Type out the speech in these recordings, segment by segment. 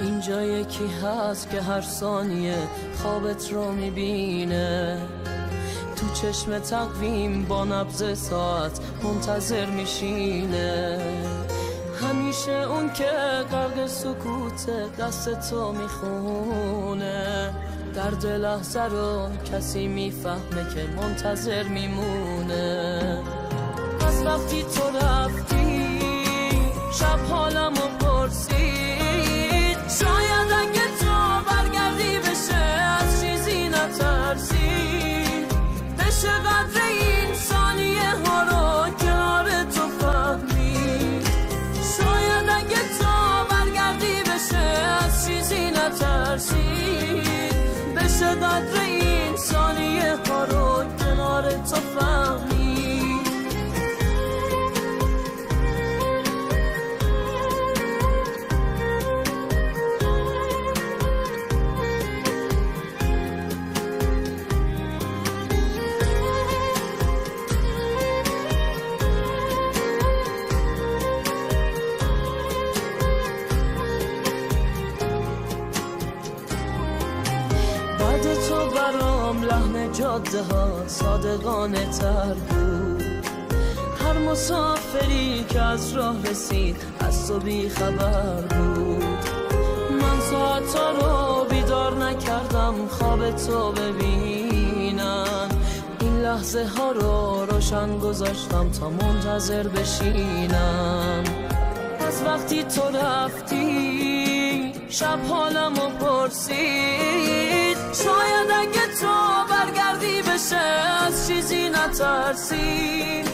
اینجا یکی هست که هر ثانیه خوابت رو می‌بینه. تو چشم تقویم با نبز ساعت منتظر میشینه. همیشه اون که قرق سکوت دست تو می‌خونه. درد لحظه رو کسی می‌فهمه که منتظر میمونه. از وقتی تو رفتی شب حالم نترسی بشه قدر این برام لحن جاده ها صادقانه تر بود. هر مسافری که از راه رسید از تو بی خبر بود. من ساعتا رو بیدار نکردم خواب تو ببینم. این لحظه ها رو روشن گذاشتم تا منتظر بشینم. از وقتی تو رفتی شب حالم و پرسید. شاید اگه تو برگردی بشه از چیزی نترسی.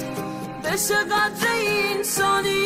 بشه قدر این ثانیه